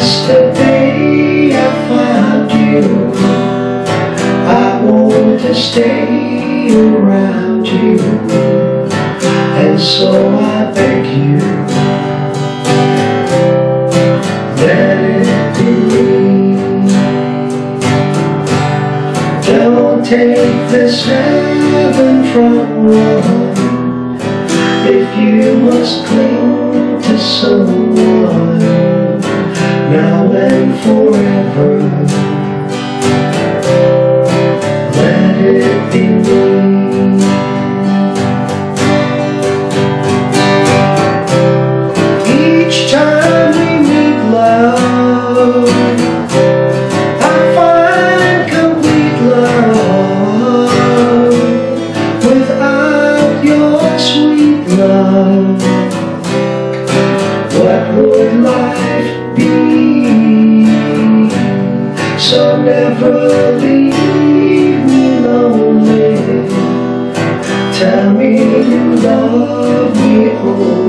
At last the day I found you I want to stay around you And so I beg you Let it be. Don't take this heaven from one. If you must cling would life be? So never leave me lonely. Tell me you love me.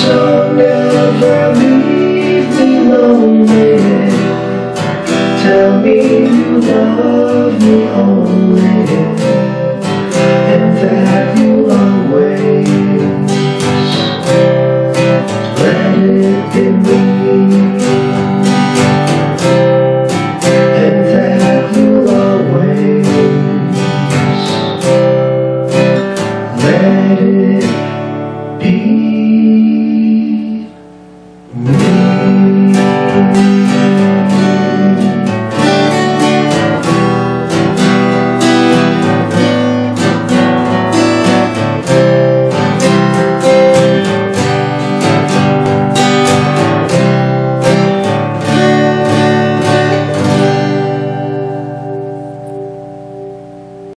So never leave me lonely Tell me you love me only.